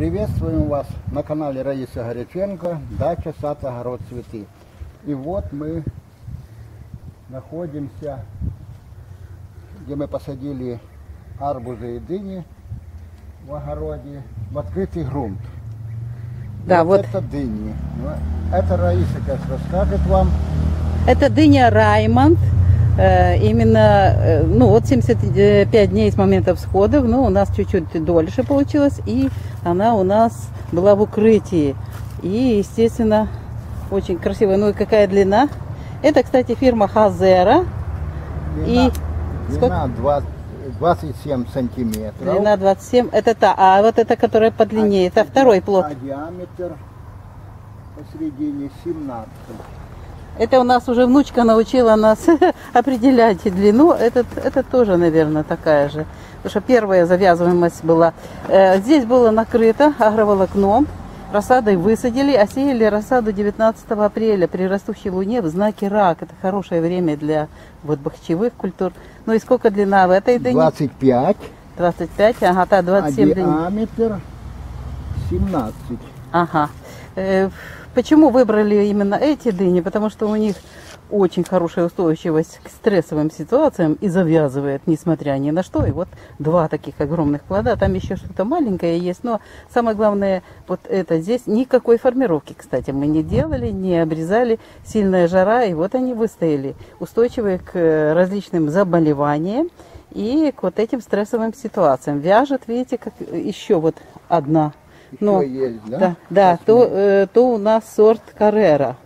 Приветствуем вас на канале Раиса Горяченко, дача, сад, огород, цветы. И вот мы находимся, где мы посадили арбузы и дыни в огороде, в открытый грунт. Да, вот это дыни. Ну, Это Раиса сейчас расскажет вам. это дыня Раймонд. Э, Именно, э, ну вот 75 дней с момента всходов, ну у нас чуть-чуть дольше получилось, и она у нас была в укрытии. И, естественно, очень красивая. Ну и какая длина? Это, кстати, фирма Хазера. Длина, И длина 20 27 сантиметров. Длина 27. Это та. А вот это, которая подлиннее, это второй плод. А диаметр посередине 17. Это у нас уже внучка научила нас определять длину. Этот, это тоже, наверное, такая же. Потому что первая завязываемость была. Э, Здесь было накрыто агроволокном. Рассадой высадили, а сеяли рассаду 19 апреля при растущей луне в знаке рак. Это хорошее время для вот бахчевых культур. Ну и сколько длина в этой дыне? 25, 25, ага, та а 27 дынь. диаметр 17. Ага. Почему выбрали именно эти дыни? Потому что у них очень хорошая устойчивость к стрессовым ситуациям и завязывает, несмотря ни на что. И вот два таких огромных плода. Там еще что-то маленькое есть, но самое главное, вот это здесь никакой формировки, кстати, мы не делали, не обрезали. Сильная жара, и вот они выстояли. Устойчивые к различным заболеваниям и к вот этим стрессовым ситуациям. Вяжет, видите, как еще вот одна. Ну, есть, да? Да, да, то, э, то у нас сорт Каррера.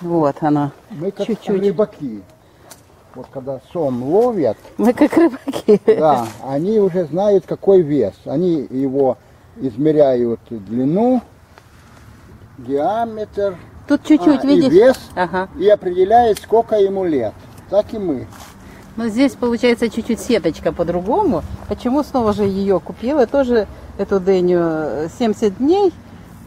Вот она. Мы как Чуть-чуть. рыбаки. Вот когда сом ловят, Мы как рыбаки. да, они уже знают, какой вес. Они его измеряют длину, диаметр Тут чуть-чуть, а, и видишь? вес, Ага. и определяет, сколько ему лет. Так и мы. Но здесь получается чуть-чуть сеточка по-другому. Почему снова же ее купила? Тоже эту э, 70 дней.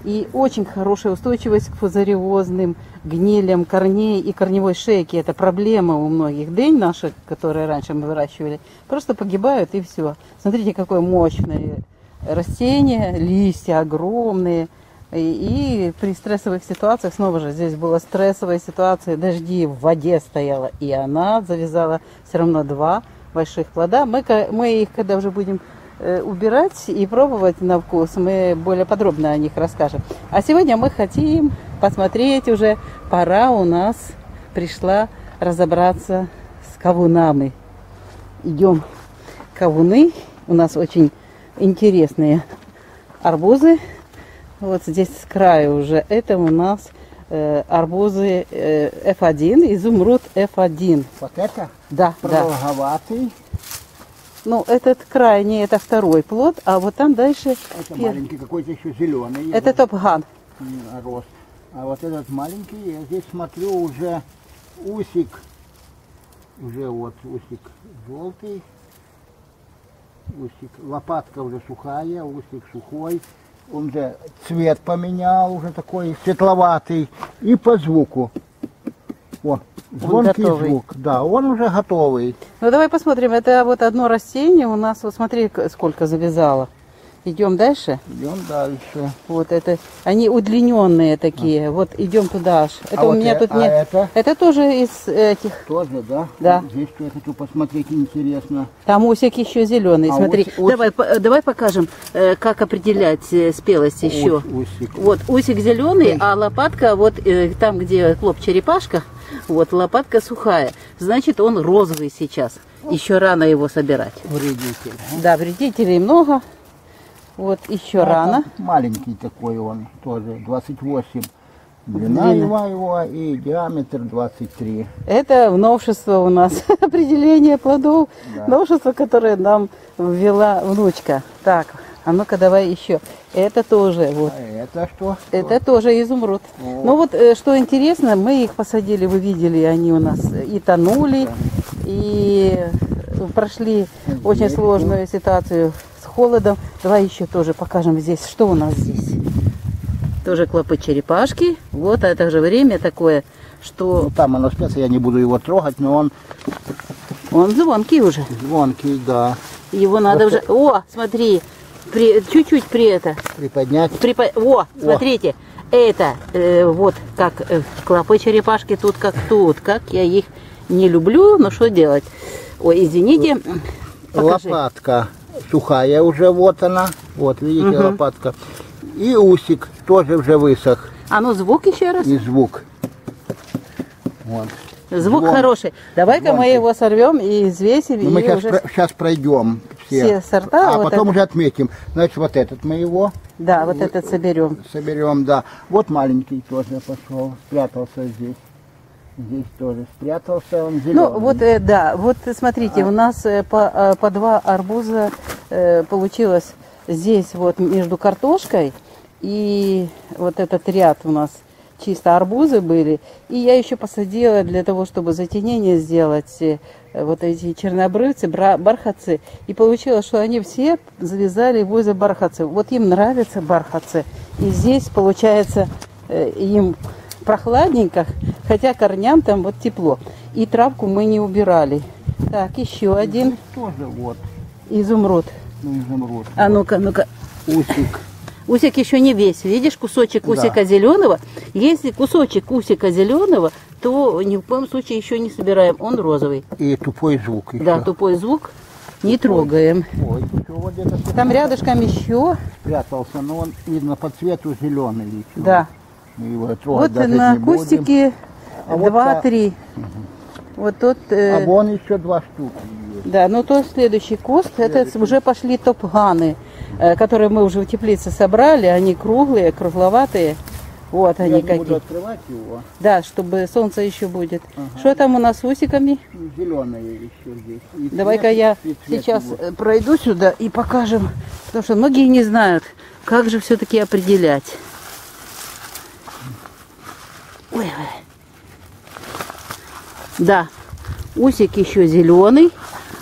И очень хорошая устойчивость к фузариозным гнилям корней и корневой шейки. Это проблема у многих дынь наших, которые раньше мы выращивали. Просто погибают и все. Смотрите, какое мощное растение, листья огромные. И, и при стрессовых ситуациях, снова же, здесь была стрессовая ситуация, дожди в воде стояла, и она завязала все равно два больших плода. Мы, мы их, когда уже будем э, убирать и пробовать на вкус, мы более подробно о них расскажем. А сегодня мы хотим посмотреть уже, пора у нас пришла разобраться с кавунами. Идем кавуны, у нас очень интересные арбузы. Вот здесь с краю уже. Это у нас э, арбузы э, F1, изумруд F1. Вот это Да, да. продолговатый, Ну, этот крайний, это второй плод, а вот там дальше это пер- маленький какой-то еще зеленый. это топган. рос. А вот этот маленький, я здесь смотрю уже усик, уже вот усик желтый, усик, лопатка уже сухая, усик сухой, он же цвет поменял, уже такой светловатый, и по звуку. О, звонкий готовый. звук, да, он уже готовый. Ну, давай посмотрим. Это вот одно растение у нас, вот смотри, сколько завязало. Идем дальше. Идем дальше. Вот это, они удлиненные такие. Вот идем туда аж. Это А у вот меня э- тут а нет. это Это тоже из этих. тоже, да? Да. Здесь что я хочу посмотреть, интересно. Там усик еще зеленый. А Смотри, усик- усик- давай, по- э, давай покажем, э, как определять э, спелость еще. Ус- усик. Вот усик зеленый, а лопатка вот там, где клоп черепашка, вот лопатка сухая. Значит, он розовый сейчас. Еще рано его собирать. Вредитель. Да, вредителей много. Вот еще А рано. Маленький такой он, тоже 28. Длина его, его и диаметр 23. Это новшество у нас, определение плодов. Да. Новшество, которое нам ввела внучка. Так, а ну-ка давай еще. Это тоже вот. А это что? Это тоже изумруд. О. Ну вот, э, что интересно, мы их посадили, вы видели, они у нас и тонули, и прошли очень Здесь сложную ситуацию холодом. Давай еще тоже покажем здесь, что у нас здесь. Тоже клопы черепашки. Вот, это же время такое, что Ну, там оно спец, я не буду его трогать, но он он звонкий уже. звонкий, да. Его надо уже... О, смотри, при- чуть-чуть при это. Приподнять. Припо- О, смотрите, это э, вот как э, клопы черепашки тут как тут, как я их не люблю, но что делать? Ой, извините. Покажи. Лопатка сухая уже, вот она. Вот, видите, лопатка. И усик тоже уже высох. А ну звук еще раз. И звук. Вот. Звук Звон. хороший. Давай-ка мы его сорвем и взвесим. Ну, мы и сейчас, уже... пройдем все, все сорта, а вот потом это. уже отметим. Значит, вот этот мы его Да, вот этот соберем. соберем, да. Вот маленький тоже пошел, спрятался здесь. Здесь тоже спрятался, он зеленый. Ну, вот, э, да, вот э, смотрите, у нас э, по, э, по два арбуза э, получилось здесь вот между картошкой и вот этот ряд у нас чисто арбузы были. И я еще посадила для того, чтобы затенение сделать э, вот эти чернобрывцы, бархатцы. И получилось, что они все завязали возле бархатцы. Вот им нравятся бархатцы. И здесь получается э, им прохладненько, хотя корням там вот тепло. И травку мы не убирали. Так, еще один тоже вот, изумруд. ну, изумруд. А ну-ка, ну-ка. Усик. Усик еще не весь. Видишь, кусочек Да. усика зеленого. Если кусочек усика зеленого, то ни в коем случае еще не собираем. Он розовый. И тупой звук еще. Да, тупой звук не трогаем. Ой, вот Там рядышком еще. спрятался, но он, видно, по цвету зеленый еще. Да. Мы его трогать Вот на кустике вот два-три. Вот тот. э, А вон еще два штуки. Да, ну то следующий куст, это уже пошли топганы, э, которые мы уже в теплице собрали. Они круглые, кругловатые. Вот Я они буду какие. открывать его. Да, чтобы солнце еще будет. Что там у нас с усиками? Зеленые еще здесь. Давай-ка я сейчас его. э, пройду сюда и покажем. Потому что многие не знают, как же все-таки определять. Ой, ой. Да, усик еще зеленый,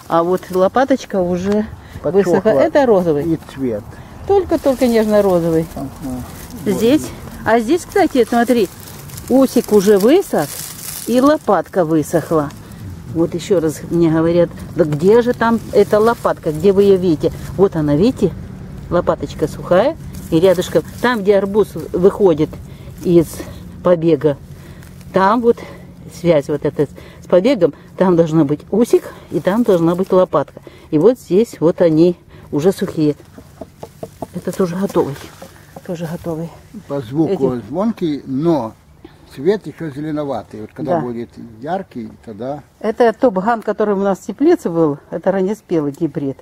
а вот лопаточка уже Подсохла. высохла. Это розовый. И цвет. Только-только нежно-розовый. Ага. Здесь. А здесь, кстати, смотри, усик уже высох и лопатка высохла. Вот еще раз мне говорят, да где же там эта лопатка, где вы ее видите? Вот она, видите, лопаточка сухая, и рядышком, там, где арбуз выходит из побега, там вот связь вот эта с побегом, там должна быть усик, и там должна быть лопатка. И вот здесь вот они уже сухие. Это тоже готовый. Тоже готовый. По звуку Эти- звонкий, но цвет еще зеленоватый. Вот когда Да. будет яркий, тогда Это топ-ган, который у нас в теплице был, это раннеспелый гибрид.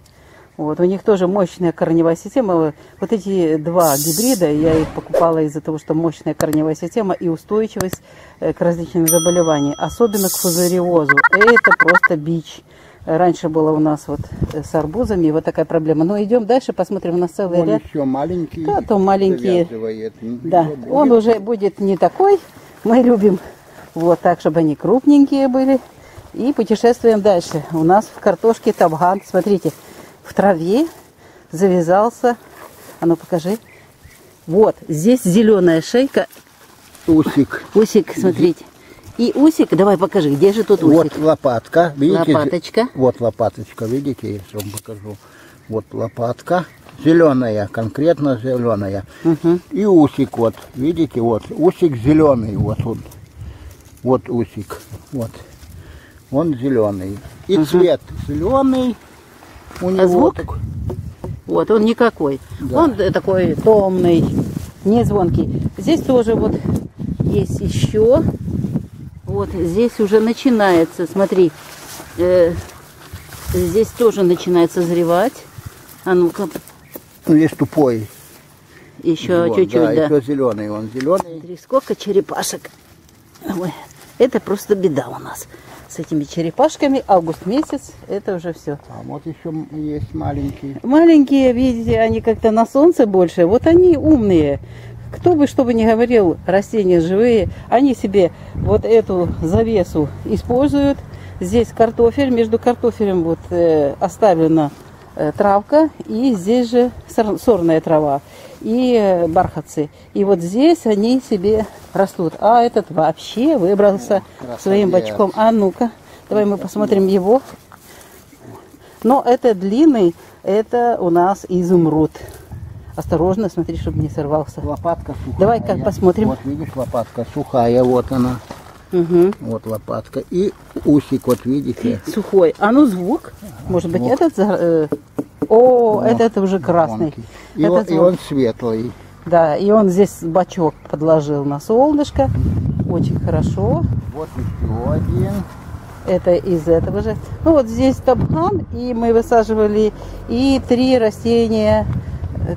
Вот, у них тоже мощная корневая система. Вот эти два гибрида, я их покупала из-за того, что мощная корневая система и устойчивость э, к различным заболеваниям, особенно к фузариозу. Это просто бич. Раньше было у нас вот э, с арбузами вот такая проблема. Но идем дальше, посмотрим, у нас целый он ряд. еще маленький. Да, то маленькие. завязывает. Да, будет. он уже будет не такой. Мы любим вот так, чтобы они крупненькие были. И путешествуем дальше. У нас в картошке табган. Смотрите, в траве завязался. А ну покажи. Вот, здесь зеленая шейка. Усик. Усик, смотрите. И усик, давай покажи, где же тут усик? Вот лопатка, видите? Лопаточка. Вот лопаточка, видите, я вам покажу. Вот лопатка, зеленая, конкретно зеленая. Мгм. И усик вот, видите, вот, усик зеленый, вот он. Вот усик, вот. Он зеленый. И цвет зеленый у него. звук? такой. Вот, он никакой. Да. Он такой томный, не звонкий. Здесь тоже вот есть еще. Вот здесь уже начинается, смотри, э, здесь тоже начинает созревать. А ну-ка, Ну, есть тупой. еще чуть-чуть, да. еще зеленый, он зеленый. Смотри, сколько черепашек. Ой, это просто беда у нас с этими черепашками. Август месяц, это уже все. А вот еще есть маленький. Маленькие, видите, они как-то на солнце больше. Вот они умные. Кто бы что бы ни говорил, растения живые, они себе вот эту завесу используют. Здесь картофель, между картофелем вот э, оставлена травка, и здесь же сор- сорная трава и э, бархатцы. И вот здесь они себе растут. А этот вообще выбрался Красавец. своим бочком. А ну-ка, давай мы посмотрим его. Но это длинный, Это у нас изумруд. Осторожно, смотри, чтобы не сорвался. Лопатка сухая. Давай-ка посмотрим. Вот видишь, лопатка сухая, вот она. Мгм. Вот лопатка. И усик, вот видите. Сухой. А ну звук. Может быть, Звук. этот... за- э, О, Вот, этот уже красный. звонкий. И, он, и он светлый. Да, и он здесь бачок подложил на солнышко. Очень хорошо. Вот еще один. Это из этого же. Ну вот здесь табган, и мы высаживали и три растения.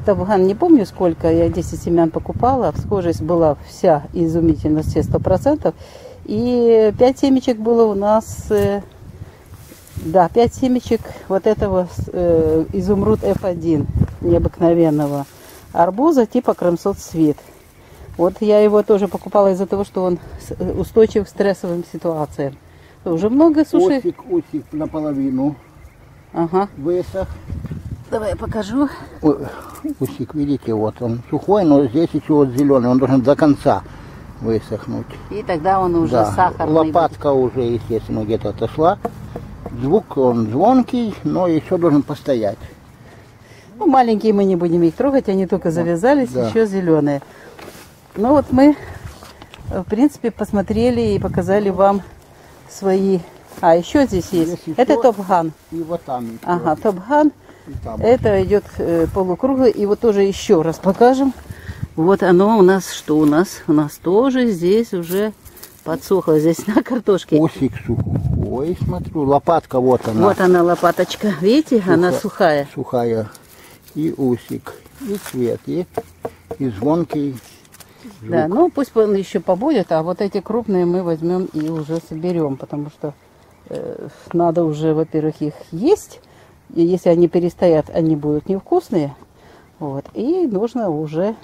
Табган, не помню сколько, я 10 семян покупала. Схожесть была вся изумительно, все 100%. И 5 семечек было у нас, э, да, 5 семечек вот этого э, изумруд F1 необыкновенного арбуза типа кромсот свит. Вот я его тоже покупала из-за того, что он э, устойчив к стрессовым ситуациям. Уже много суши. Усик, усик наполовину Ага. высох. Давай я покажу. Ой, Усик, видите, вот он сухой, но здесь еще вот зеленый. Он должен до конца высохнуть. И тогда он уже да. сахарный. Лопатка уже, естественно, где-то отошла. Звук он звонкий, но еще должен постоять. будет. Ну, маленькие мы не будем их трогать, они только завязались, да. еще зеленые. Ну вот мы, э, в принципе, посмотрели и показали вам свои... А, еще здесь есть. Здесь еще- Это топган. И вот там еще. Ага, топган. Это идет э, полукруглый. И вот тоже еще раз покажем. Вот оно у нас, что у нас? У нас тоже здесь уже подсохло. Здесь на картошке. Усик сухой, смотрю. Лопатка вот она. Вот она лопаточка. Видите, она сухая. Сухая. И усик. И цвет. И, и звонкий. Да, ну пусть он еще побудет, а вот эти крупные мы возьмем и уже соберем, потому что э, надо уже, во-первых, их есть. И если они перестоят, они будут невкусные. Вот. И нужно уже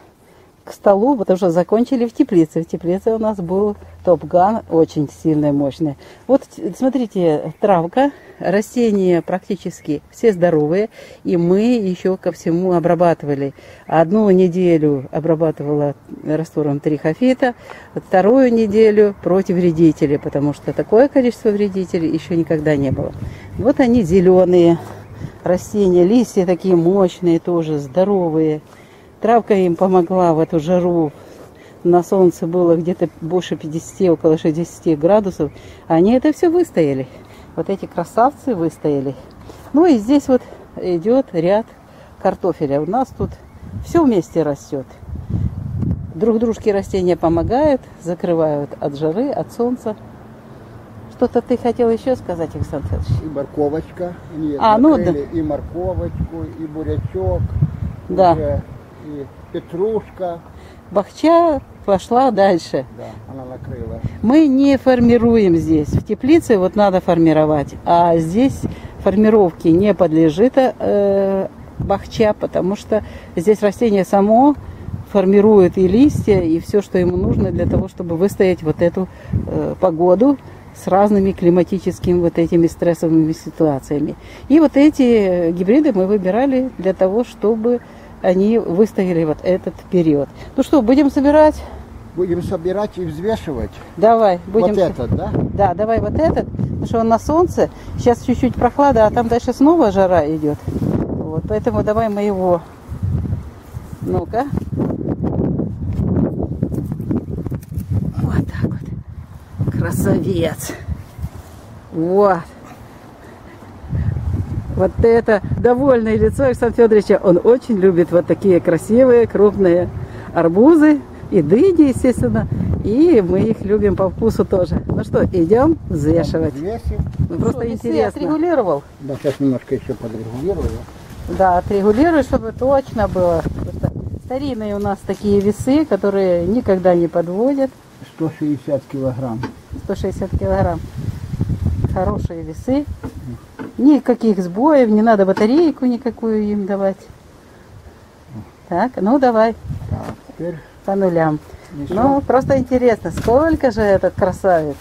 к столу, потому что закончили в теплице. В теплице у нас был топган очень сильный, мощный. Вот смотрите, травка, растения практически все здоровые, и мы еще ко всему обрабатывали. Одну неделю обрабатывала раствором трихофита, вторую неделю против вредителей, потому что такое количество вредителей еще никогда не было. Вот они зеленые растения, листья такие мощные тоже, здоровые. Травка им помогла в эту жару. На солнце было где-то больше 50, около 60 градусов. Они это все выстояли. Вот эти красавцы выстояли. Ну и здесь вот идет ряд картофеля. У нас тут все вместе растет. Друг дружке растения помогают, закрывают от жары, от солнца. Что-то ты хотел еще сказать, Александр Федорович? И морковочка. Они А, ну накрыли И морковочку, и бурячок. Да. уже, И петрушка. Бахча пошла дальше. Да, она накрыла. Мы не формируем здесь. В теплице вот надо формировать, а здесь формировки не подлежит э, бахча, потому что здесь растение само формирует и листья, и все, что ему нужно для того, чтобы выстоять вот эту э, погоду с разными климатическими вот этими стрессовыми ситуациями. И вот эти гибриды мы выбирали для того, чтобы они выстояли вот этот период. Ну что, будем собирать? Будем собирать и взвешивать. Давай, будем. Вот этот, да? Да, давай вот этот, потому что он на солнце. Сейчас чуть-чуть прохлада, а там дальше снова жара идет. Вот, поэтому давай мы его. Ну-ка. Вот так вот. Красавец. Вот. Вот это довольное лицо Александра Федоровича. Он очень любит вот такие красивые, крупные арбузы и дыни, естественно. И мы их любим по вкусу тоже. Ну что, идем взвешивать. Взвесим. Ну, просто интересно. Отрегулировал? Да, сейчас немножко еще подрегулирую. Да, отрегулируй, чтобы точно было. Просто старинные у нас такие весы, которые никогда не подводят. 160 килограмм. 160 килограмм. Хорошие весы. Никаких сбоев, не надо батарейку никакую им давать. Так, ну давай Так, теперь по нулям. несем. Ну, просто интересно, сколько же этот красавец?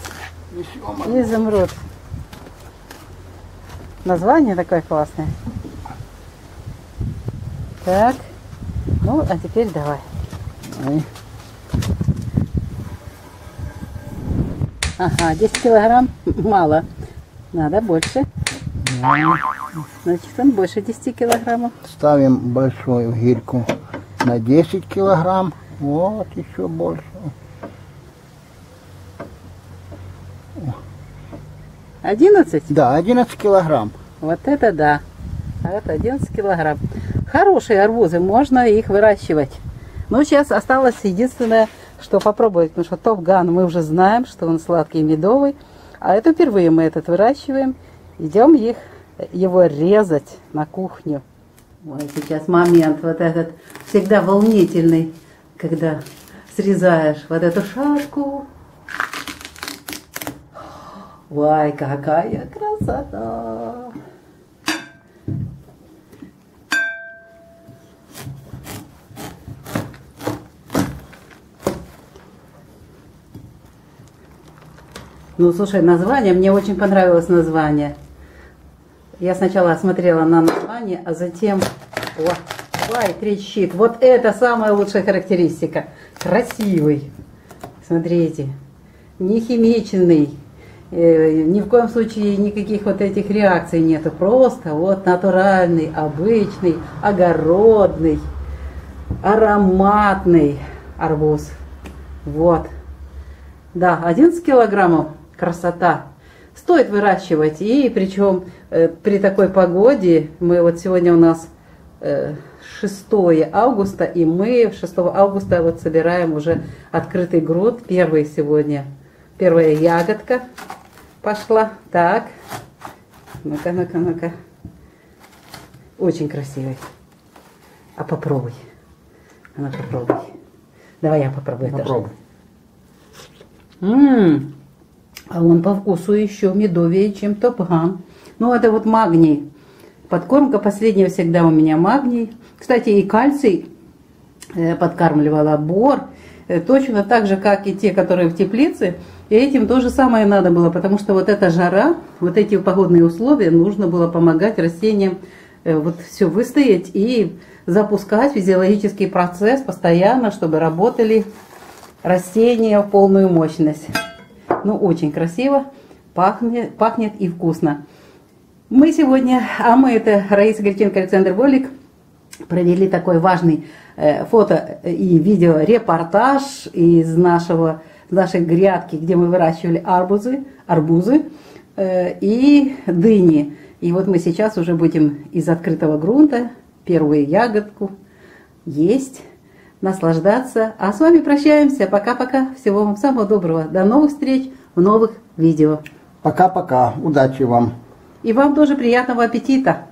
несем. Изумруд. Название такое классное. Так. Ну, а теперь давай. Ай, Ага, 10 килограмм мало. Надо больше. Значит, он больше 10 килограммов. Ставим большую гирьку на 10 килограмм. Вот, еще больше. 11? Да, 11 килограмм. Вот это да. А это 11 килограмм. Хорошие арбузы, можно их выращивать. Но сейчас осталось единственное, что попробовать, потому что топ-ган мы уже знаем, что он сладкий и медовый. А это впервые мы этот выращиваем. Идем их, его резать на кухню. Ой, сейчас момент вот этот всегда волнительный, когда срезаешь вот эту шашку. Ой, какая красота! Ну, слушай, название, мне очень понравилось название. Я сначала смотрела на название, а затем... О, ой, трещит. Вот это самая лучшая характеристика. Красивый. Смотрите. Не химичный. Э, ни в коем случае никаких вот этих реакций нету. Просто вот натуральный, обычный, огородный, ароматный арбуз. Вот. Да, 11 килограммов красота. Стоит выращивать, и причем э, при такой погоде, мы вот сегодня у нас э, 6 августа, и мы 6 августа вот собираем уже открытый грунт, первый сегодня, первая ягодка пошла. Так, ну-ка, ну-ка, ну-ка. Очень красивый. А попробуй. А ну попробуй. Давай я попробую Попробуй. тоже. М, А он по вкусу еще медовее, чем топган. Ну, это вот магний. Подкормка последняя всегда у меня магний. Кстати, и кальций э, подкармливала бор. Э, Точно так же, как и те, которые в теплице. И этим то же самое надо было, потому что вот эта жара, вот эти погодные условия, нужно было помогать растениям э, вот все выстоять и запускать физиологический процесс постоянно, чтобы работали растения в полную мощность. Ну, очень красиво, пахнет, пахнет и вкусно. Мы сегодня, а мы это Раиса Греченко, Александр Болик, провели такой важный э, фото и видео-репортаж из нашего, нашей грядки, где мы выращивали арбузы, арбузы э, и дыни. И вот мы сейчас уже будем из открытого грунта первую ягодку есть, наслаждаться. А с вами прощаемся. Пока-пока. Всего вам самого доброго. До новых встреч в новых видео. Пока-пока. Удачи вам. И вам тоже приятного аппетита.